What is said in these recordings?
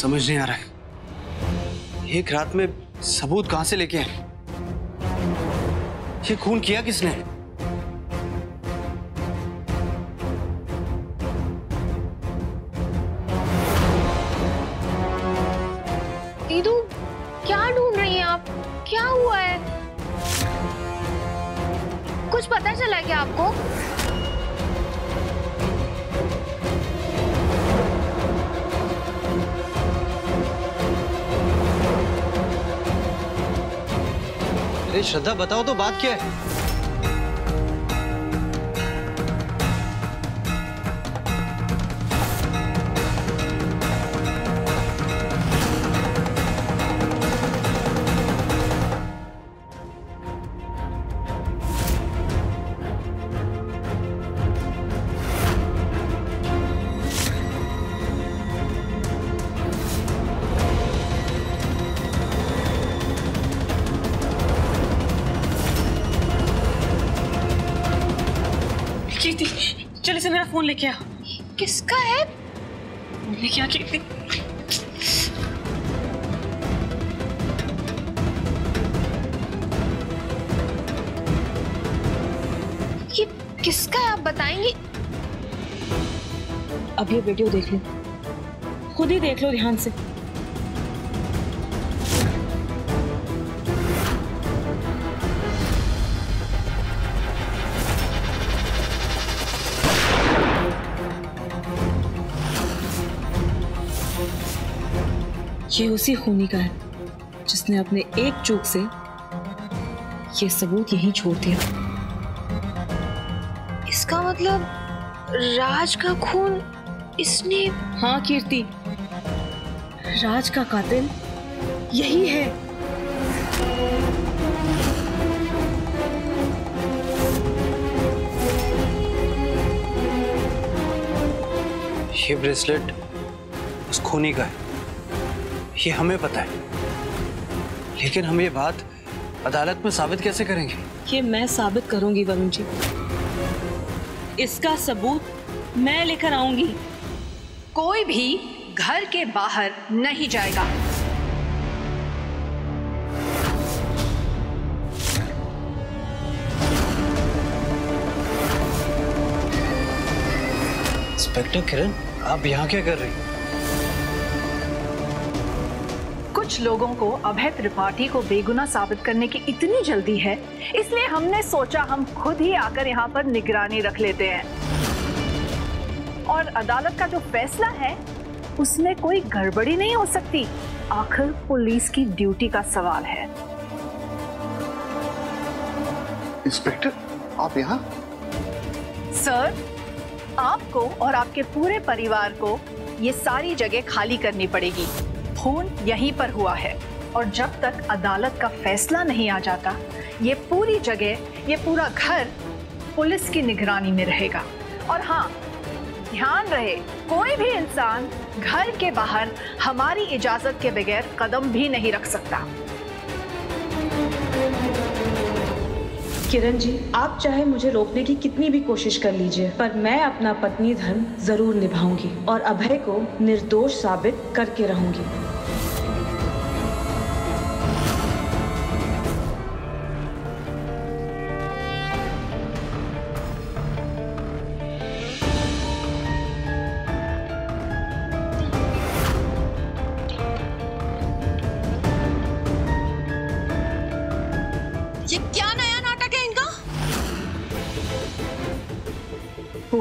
समझ नहीं आ रहा है। एक रात में सबूत कहाँ से लेके आए? ये खून किया किसने? श्रद्धा बताओ तो बात क्या है? फ़ोन लेके आ। किसका है? मम्मी क्या कहती ये किसका है आप बताएँगे? अब ये वीडियो देख लो। खुद ही देख लो ध्यान से। ये उसी खूनी का है, जिसने अपने एक चूक से ये सबूत यहीं छोड़ दिया। इसका मतलब राज का खून इसने हाँ कीर्ति। राज का कातिल यही है। ये ब्रेसलेट उस खूनी का है। ये हमें पता है। लेकिन हम ये बात अदालत में साबित कैसे करेंगे? ये मैं साबित करूँगी वरुण जी। इसका सबूत मैं लेकर आऊँगी। कोई भी घर के बाहर नहीं जाएगा। इंस्पेक्टर किरण आप यहाँ क्या कर रही कुछ लोगों को अभय त्रिपाठी को बेगुना साबित करने की इतनी जल्दी है इसलिए हमने सोचा हम खुद ही आकर यहाँ पर निगरानी रख लेते हैं। और अदालत का जो फैसला है उसमें कोई गड़बड़ी नहीं हो सकती। आखिर पुलिस की ड्यूटी का सवाल है। इंस्पेक्टर आप यहाँ? सर आपको और आपके पूरे परिवार को ये सारी जगह खाली करनी पड़ेगी। खून यहीं पर हुआ है। और जब तक अदालत का फैसला नहीं आ जाता, ये पूरी जगह, ये पूरा घर पुलिस की निगरानी में रहेगा। और हाँ ध्यान रहे, कोई भी इंसान घर के बाहर हमारी इजाज़त के बगैर कदम भी नहीं रख सकता। किरण जी, आप चाहे मुझे रोकने की कितनी भी कोशिश कर लीजिए, पर मैं अपना पत्नी धर्म ज़रूर निभाऊँगी और अभय को निर्दोष साबित करके रहूँगी।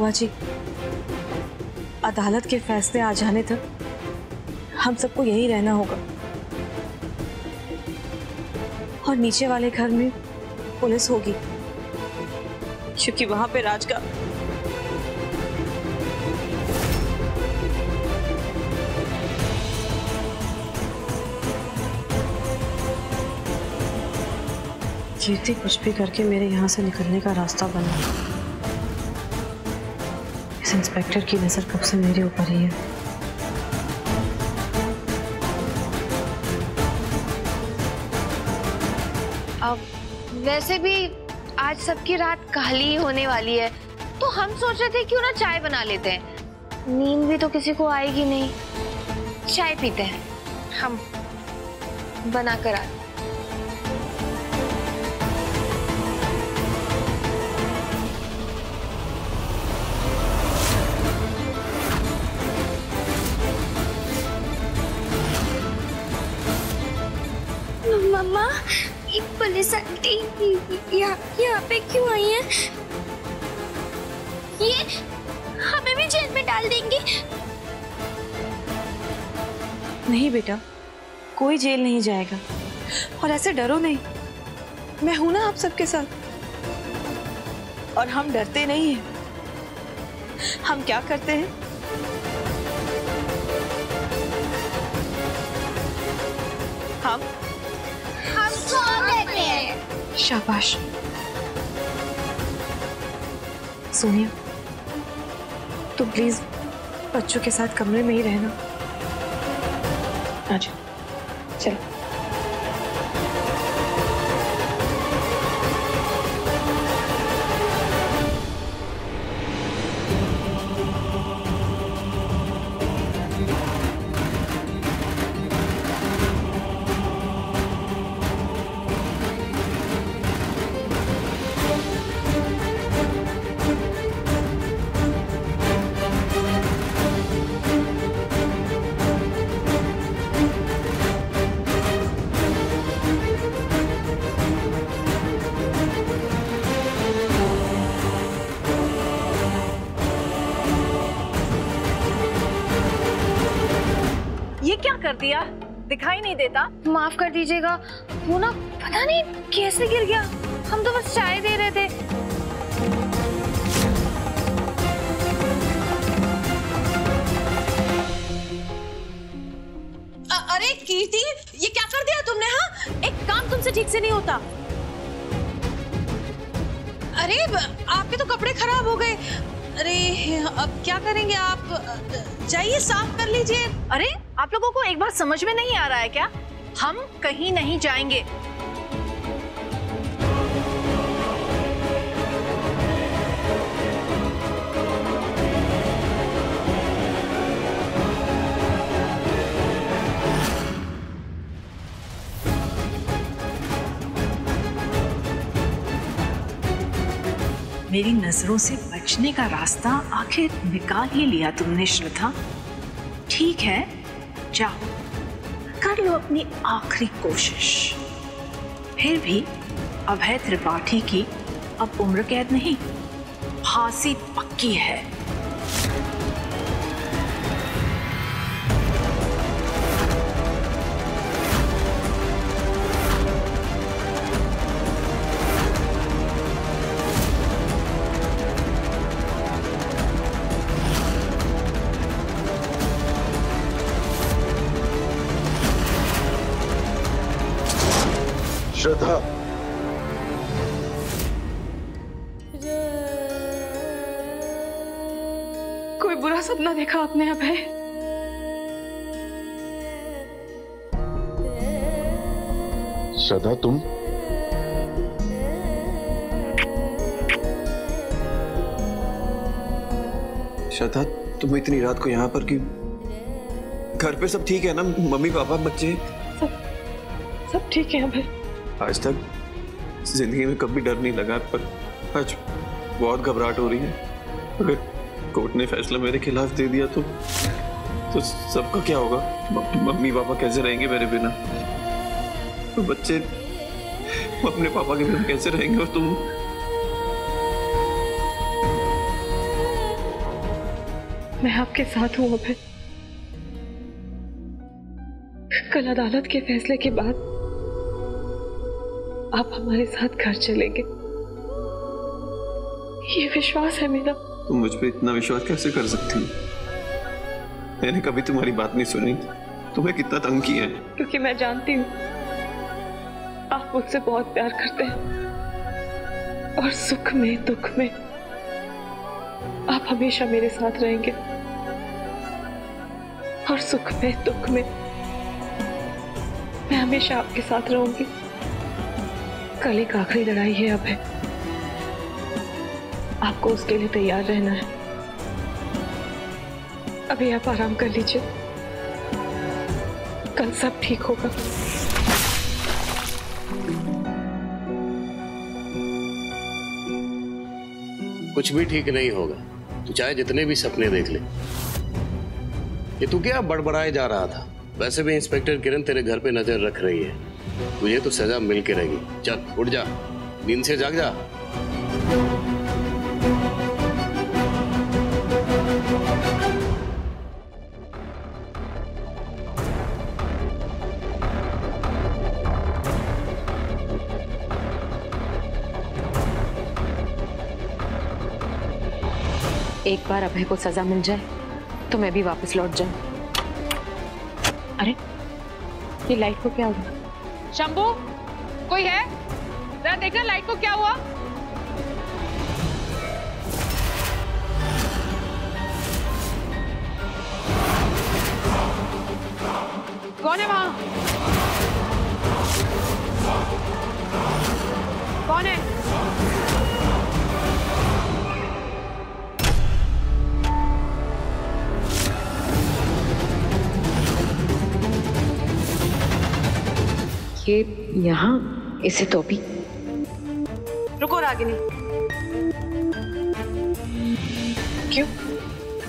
बुआ जी, अदालत के फैसले आ जाने तक हम सबको यही रहना होगा। और नीचे वाले घर में पुलिस होगी, क्योंकि वहाँ पे राज का कीर्ति कुछ भी करके मेरे यहाँ से निकलने का रास्ता बना। इंस्पेक्टर की नज़र कब से मेरे ऊपर ही है? अब वैसे भी आज सबकी रात काली होने वाली है। तो हम सोच रहे थे क्यों ना चाय बना लेते हैं। नींद भी तो किसी को आएगी नहीं। चाय पीते हैं। हम बना कर आते मम्मा, ये पुलिस आंटी, यहाँ यहाँ पे क्यों आई है? ये हमें भी जेल में डाल देंगे। नहीं बेटा, कोई जेल नहीं जाएगा। और ऐसे डरो नहीं। मैं हूँ ना आप सबके साथ। और हम डरते नहीं हैं। हम क्या करते हैं? हम शाबाश। सोनिया तो प्लीज़ बच्चों के साथ कमरे में ही रहना। आज दिया? दिखाई नहीं देता। माफ़ कर दीजिएगा। वो ना पता नहीं कैसे गिर गया। हम तो बस चाय दे रहे थे। अरे कीर्ति ये क्या कर दिया तुमने हाँ? एक काम तुमसे ठीक से नहीं होता। अरे आपके तो कपड़े खराब हो गए। अरे अब क्या करेंगे आप? जाइए साफ़ कर लीजिए। अरे आप लोगों को एक बात समझ में नहीं आ रहा है क्या? हम कहीं नहीं जाएँगे। मेरी नज़रों से बचने का रास्ता आखिर निकाल ही लिया तुमने, श्रद्धा। ठीक है जाओ। कर लो अपनी आखिरी कोशिश। फिर भी अभय त्रिपाठी की अब उम्र कैद नहीं, फांसी पक्की है। बुरा सपना देखा आपने अभय श्रद्धा तुम? श्रद्धा तुम इतनी रात को यहाँ पर क्यों? घर पे सब ठीक है ना? मम्मी पापा बच्चे? सब ठीक है अभय आज तक ज़िंदगी में कभी डर नहीं लगा पर आज बहुत घबराहट हो रही है। अगर कोर्ट ने फैसला मेरे खिलाफ दे दिया तो तो सबका क्या होगा? मम्मी पापा कैसे रहेंगे मेरे बिना? तो बच्चे अपने पापा के बिना कैसे रहेंगे और तुम? मैं आपके साथ हूँ, अभय। कल अदालत के फैसले के बाद आप हमारे साथ घर चलेंगे। ये विश्वास है मेरा। तुम मुझ पर इतना विश्वास कैसे कर सकती मैंने कभी तुम्हारी बात नहीं सुनी। तुम्हें कितना तंग किया है? क्योंकि मैं जानती हूँ। आप मुझसे बहुत प्यार करते हैं। और सुख में, दुख में। आप हमेशा मेरे साथ रहेंगे। और सुख में, दुख में। मैं हमेशा आपके साथ रहूँगी। कल एक आखिरी लड़ाई है अब है। आपको उसके लिए तैयार रहना है। अभी आप आराम कर लीजिए। कल सब ठीक होगा। कुछ भी ठीक नहीं होगा। तू चाहे जितने भी सपने देख ले। ये तू क्या बड़बड़ाए जा रहा था? वैसे भी इंस्पेक्टर किरण तेरे घर पे नज़र रख रही है। तुझे तो सजा मिल के रहेगी। चल, उठ जा। नींद से जाग जा। एक बार अभय को सजा मिल जाए तो मैं भी वापस लौट जाऊँ। अरे, ये लाइट को क्या हुआ? शंभू, कोई है? जरा देखना लाइट को क्या हुआ? ये यहाँ इसे तो भी रुको रागिनी। क्यों?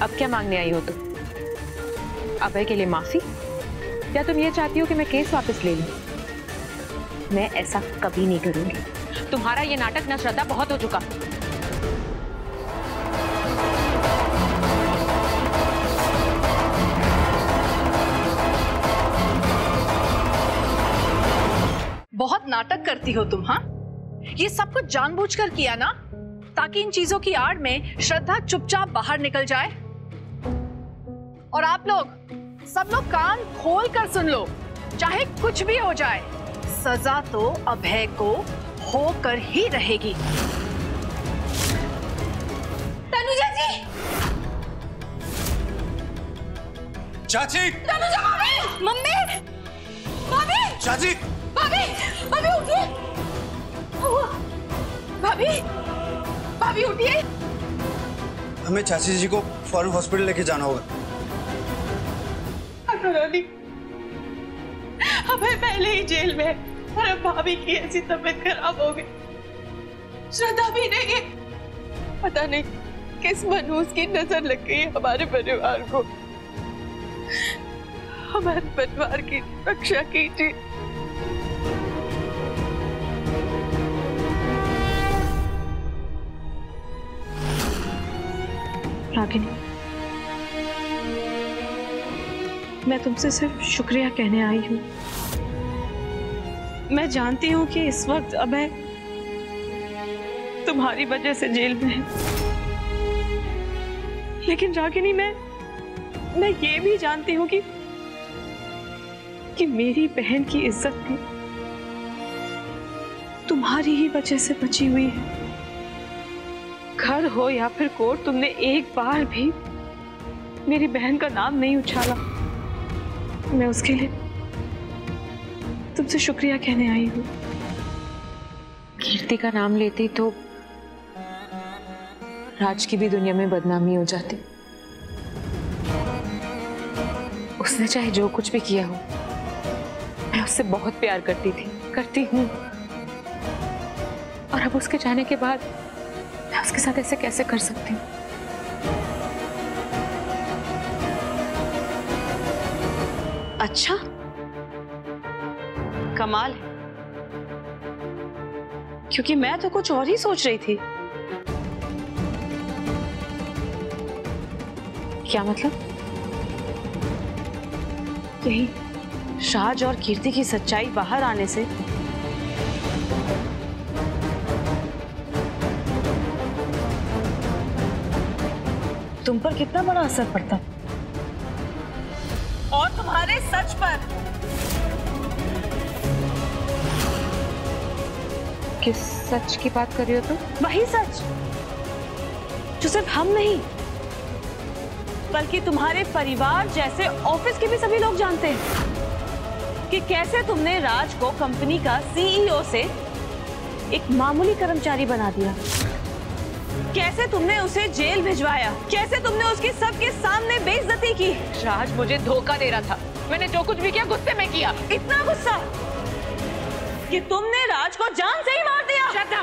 अब क्या मांगने आई हो तुम? अभय के लिए माफ़ी? क्या तुम ये चाहती हो कि मैं केस वापस ले लू? मैं ऐसा कभी नहीं करूँगी। तुम्हारा ये नाटक न श्रद्धा बहुत हो चुका। नाटक करती हो तुम हाँ? ये सब कुछ जानबूझकर किया ना ताकि इन चीज़ों की आड़ में श्रद्धा चुपचाप बाहर निकल जाए। और आप लोग सब लोग कान खोल कर सुन लो चाहे कुछ भी हो जाए सजा तो अभय को होकर ही रहेगी। तनुजा जी! चाची! तनुजा भाभी! मम्मी! भाभी! चाची! भाभी भाभी उठिए। भाभी भाभी उठिए। हमें चाची जी को फ़ौरन हॉस्पिटल लेके जाना होगा। अभय पहले ही जेल में और अब भाभी की ऐसी तबीयत खराब हो गई। श्रद्धा भी नहीं है। पता नहीं किस मनहूस की नज़र लग गई हमारे परिवार को। हमारे परिवार की रक्षा कीजिए। रागिनी मैं तुमसे सिर्फ़ शुक्रिया कहने आई हूँ। मैं जानती हूँ कि इस वक्त अभय तुम्हारी वजह से जेल में है। लेकिन रागिनी, मैं मैं ये भी जानती हूँ कि कि मेरी बहन की इज़्ज़त भी तुम्हारी ही वजह से बची हुई है। घर हो या फिर कोर्ट, तुमने एक बार भी मेरी बहन का नाम नहीं उछाला। मैं उसके लिए तुमसे शुक्रिया कहने आई हूँ। कीर्ति का नाम लेती तो राज की भी दुनिया में बदनामी हो जाती। उसने चाहे जो कुछ भी किया हो, मैं उससे बहुत प्यार करती थी, करती हूँ। और अब उसके जाने के बाद मैं उसके साथ ऐसे कैसे कर सकती हूँ? अच्छा। कमाल है। क्योंकि मैं तो कुछ और ही सोच रही थी। क्या मतलब? यही शाहज और कीर्ति की सच्चाई बाहर आने से तुम पर कितना बड़ा असर पड़ता। और तुम्हारे सच पर। किस सच की बात कर रही हो तुम? तो? वही सच जो सिर्फ़ हम नहीं बल्कि तुम्हारे परिवार जैसे ऑफ़िस के भी सभी लोग जानते हैं कि कैसे तुमने राज को कंपनी का सीईओ से एक मामूली कर्मचारी बना दिया। कैसे तुमने उसे जेल भिजवाया? कैसे तुमने उसकी सबके सामने बेइज्जती की? राज मुझे धोखा दे रहा था। मैंने जो कुछ भी किया गुस्से में किया। इतना गुस्सा? कि तुमने राज को जान से ही मार दिया। श्रद्धा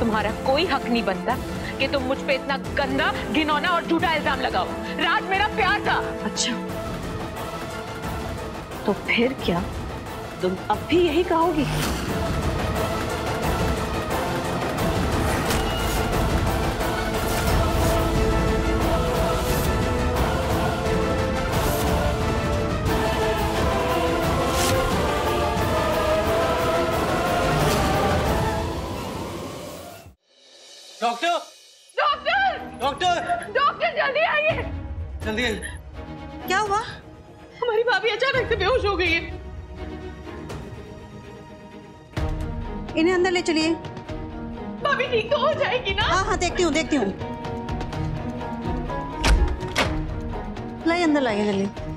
तुम्हारा कोई हक नहीं बनता कि तुम मुझ पे इतना गंदा घिनौना और झूठा इल्ज़ाम लगाओ। राज मेरा प्यार था। अच्छा। तो फिर क्या? तुम अब भी यही कहोगी? डॉक्टर। डॉक्टर! डॉक्टर। डॉक्टर जल्दी आइए। जल्दी आइए। क्या हुआ? हमारी भाभी अचानक से बेहोश हो गई है। इन्हें अंदर ले चलिए। भाभी ठीक तो हो जाएगी ना? हाँ हाँ देखती हूँ देखती हूँ। लाइए अंदर लाइए जल्दी।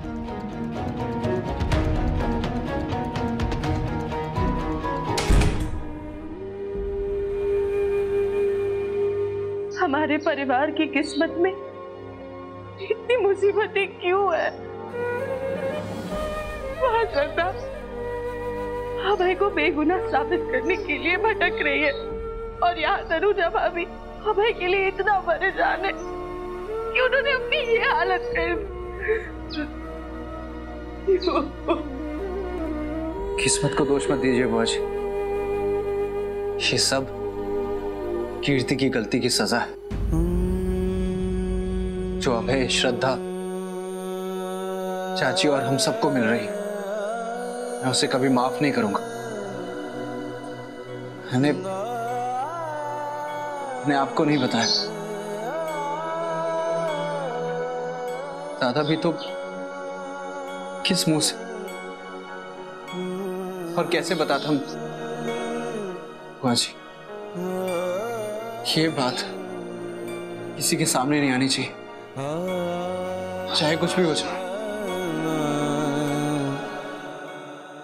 हमारे परिवार की किस्मत में इतनी मुसीबतें क्यों है? श्रद्धा अभय को बेगुनाह साबित करने के लिए भटक रही है। और यहाँ तनुजा भाभी अभय के लिए इतना परेशान है कि उन्होंने अपनी ये हालत कर किस्मत को दोष मत दीजिए बुआ जी ये सब कीर्ति की गलती की सजा है। जो अभय श्रद्धा चाची और हम सबको मिल रही है, मैं उसे कभी माफ़ नहीं करूँगा। मैंने मैंने आपको नहीं बताया। दादा भी तो किस मुँह से? और कैसे बताता हूँ? जी ये बात किसी के सामने नहीं आनी चाहिए। चाहे कुछ भी हो जाए।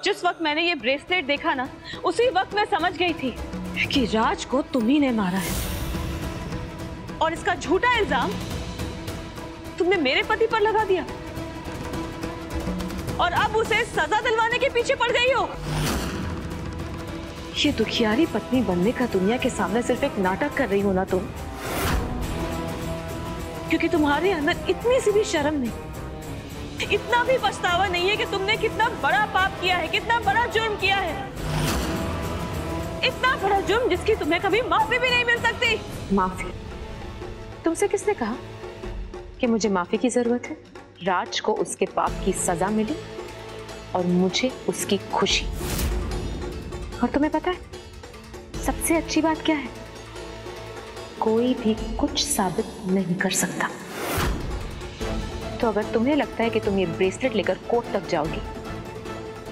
जिस वक्त मैंने ये ब्रेसलेट देखा ना, उसी वक्त मैं समझ गई थी कि राज को तुम ही ने मारा है। और इसका झूठा इल्ज़ाम तुमने मेरे पति पर लगा दिया। और अब उसे सजा दिलवाने के पीछे पड़ गई हो। ये दुखियारी पत्नी बनने का दुनिया के सामने सिर्फ़ एक नाटक कर रही हो ना तुम? क्योंकि तुम्हारे अंदर इतनी सी भी शर्म नहीं। इतना भी पछतावा नहीं है कि तुमने कितना बड़ा पाप किया है, कितना बड़ा जुर्म किया है। इतना बड़ा जुर्म जिसकी तुम्हें कभी माफ़ी भी नहीं मिल सकती। माफ़ी? तुमसे किसने कहा कि मुझे माफ़ी की ज़रूरत है? राज को उसके पाप की सजा मिली और मुझे उसकी खुशी। और तुम्हें पता है, सबसे अच्छी बात क्या है? कोई भी कुछ साबित नहीं कर सकता। तो अगर तुम्हें लगता है कि तुम ये ब्रेसलेट लेकर कोर्ट तक जाओगी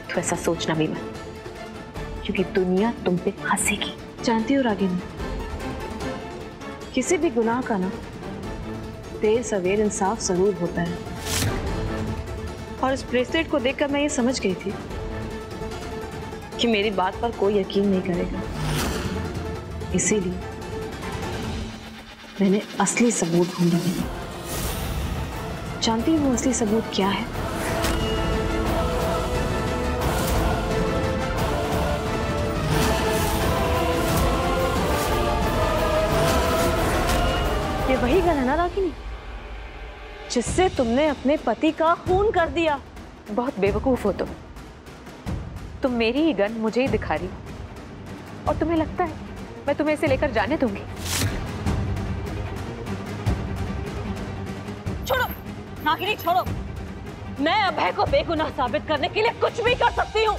तो ऐसा सोचना भी मत, क्योंकि दुनिया तुम पे हंसेगी। जानती हो रागिनी, किसी भी गुनाह का ना, देर सवेर इंसाफ ज़रूर होता है। और इस ब्रेसलेट को देखकर मैं ये समझ गई थी कि मेरी बात पर कोई यकीन नहीं करेगा। इसीलिए मैंने असली सबूत ढूंढा जानती हूँ वो असली सबूत क्या है? ये वही गन है ना, रागिनी? जिससे तुमने अपने पति का खून कर दिया। बहुत बेवकूफ़ हो तुम। तुम मेरी ही गन मुझे ही दिखा रही और तुम्हें लगता है मैं तुम्हें इसे लेकर जाने दूँगी? छोड़ो। नागिनी, छोड़ो। मैं अभय को बेगुनाह साबित करने के लिए कुछ भी कर सकती हूँ।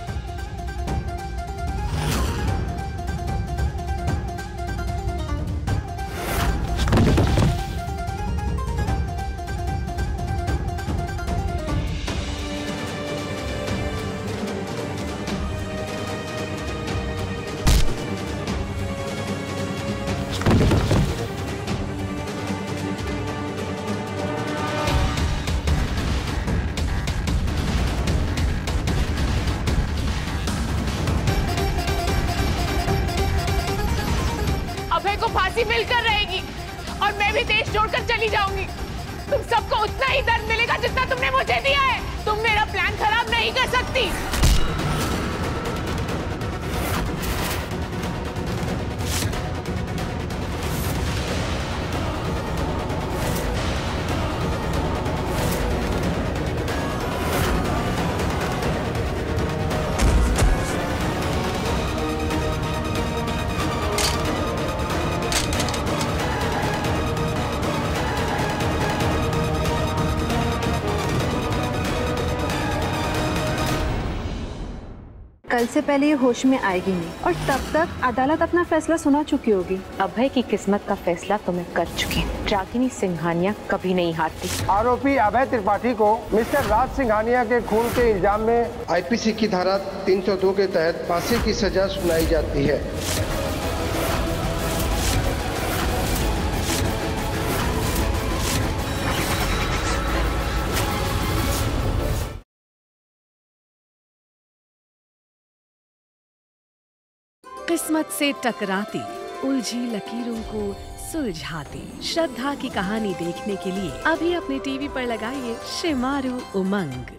दिया है। तुम मेरा प्लान खराब नहीं कर सकती। कल से पहले ये होश में आएगी नहीं। और तब तक अदालत अपना फैसला सुना चुकी होगी। अभय की किस्मत का फैसला तो मैं कर चुकी हूँ। रागिनी सिंघानिया कभी नहीं हारती। आरोपी अभय त्रिपाठी को मिस्टर राज सिंघानिया के खून के इल्ज़ाम में आईपीसी की धारा 302 के तहत फांसी की सजा सुनाई जाती है। किस्मत से टकराती, उलझी लकीरों को सुलझाती। श्रद्धा की कहानी देखने के लिए अभी अपने टीवी पर लगाइए शिमारू उमंग।